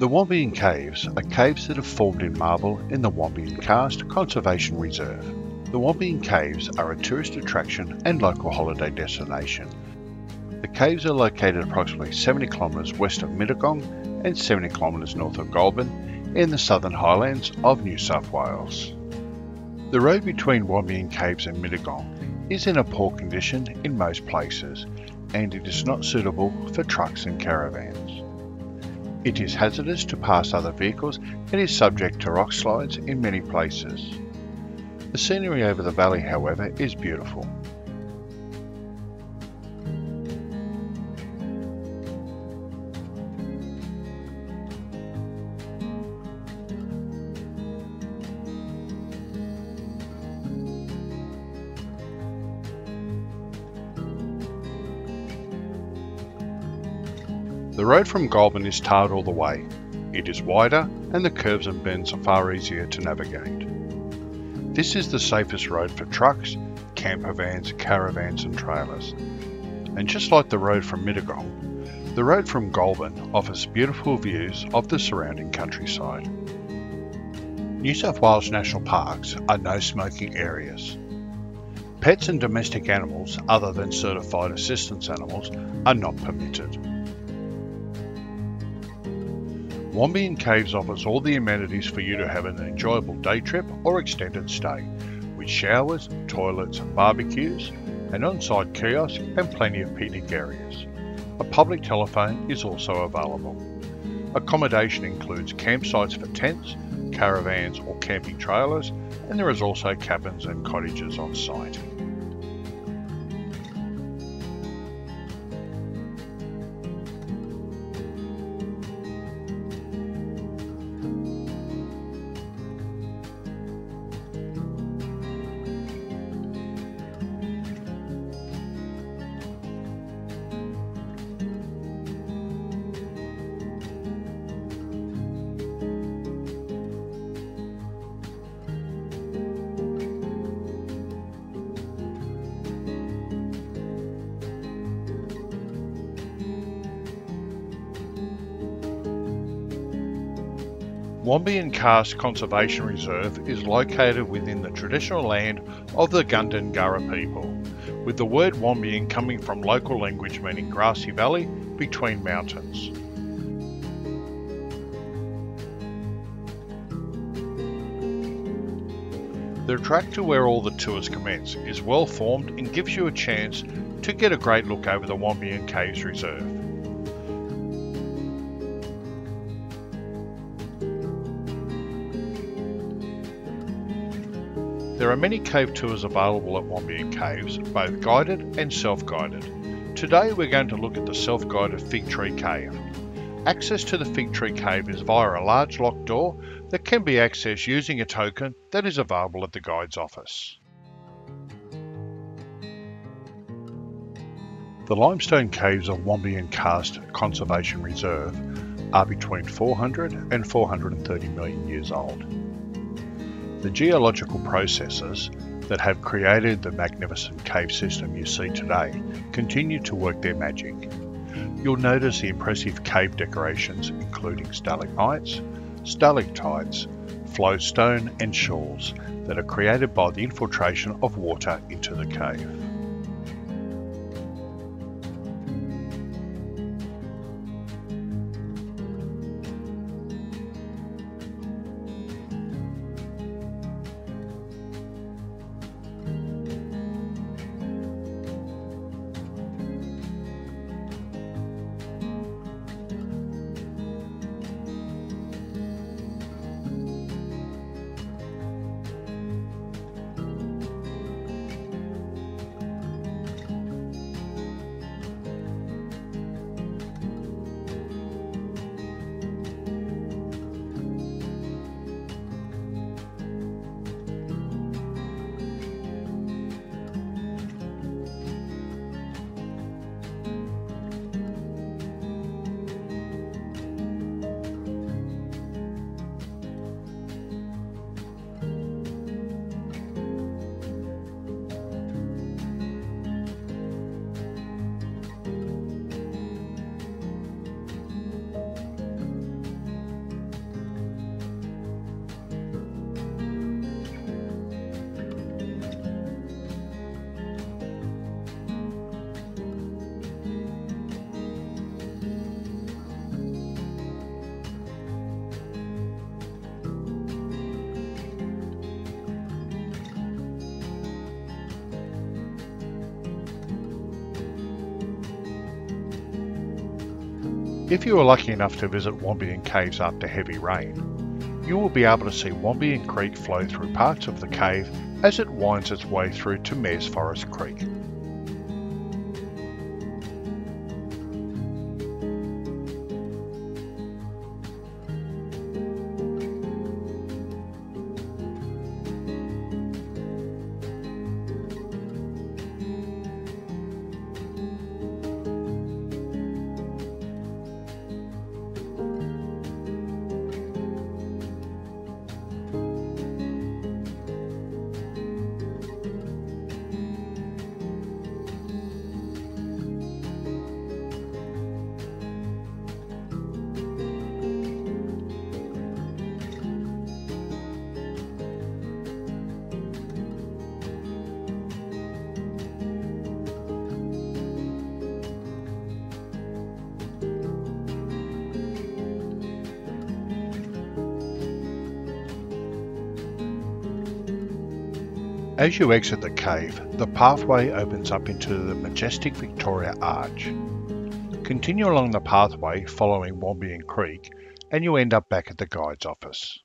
The Wombeyan Caves are caves that have formed in marble in the Wombeyan Karst Conservation Reserve. The Wombeyan Caves are a tourist attraction and local holiday destination. The caves are located approximately 70 kilometres west of Mittagong and 70 kilometres north of Goulburn in the southern highlands of New South Wales. The road between Wombeyan Caves and Mittagong is in a poor condition in most places and it is not suitable for trucks and caravans. It is hazardous to pass other vehicles and is subject to rock slides in many places. The scenery over the valley, however, is beautiful. The road from Goulburn is tarred all the way. It is wider and the curves and bends are far easier to navigate. This is the safest road for trucks, camper vans, caravans and trailers. And just like the road from Mittagong, the road from Goulburn offers beautiful views of the surrounding countryside. New South Wales national parks are no smoking areas. Pets and domestic animals other than certified assistance animals are not permitted. Wombeyan Caves offers all the amenities for you to have an enjoyable day trip or extended stay, with showers, toilets, barbecues, an on-site kiosk and plenty of picnic areas. A public telephone is also available. Accommodation includes campsites for tents, caravans or camping trailers, and there is also cabins and cottages on site. Wombeyan Karst Conservation Reserve is located within the traditional land of the Gundungurra people, with the word Wombeyan coming from local language meaning grassy valley between mountains. The track to where all the tours commence is well formed and gives you a chance to get a great look over the Wombeyan Caves Reserve. There are many cave tours available at Wombeyan Caves, both guided and self-guided. Today we're going to look at the self-guided Fig Tree Cave. Access to the Fig Tree Cave is via a large locked door that can be accessed using a token that is available at the guide's office. The limestone caves of Wombeyan Karst Conservation Reserve are between 400 and 430 million years old. The geological processes that have created the magnificent cave system you see today continue to work their magic. You'll notice the impressive cave decorations including stalagmites, stalactites, flowstone and shawls that are created by the infiltration of water into the cave. If you are lucky enough to visit Wombeyan Caves after heavy rain, you will be able to see Wombeyan Creek flow through parts of the cave as it winds its way through to Mares Forest Creek. As you exit the cave, the pathway opens up into the majestic Victoria Arch. Continue along the pathway following Wombeyan Creek and you end up back at the guide's office.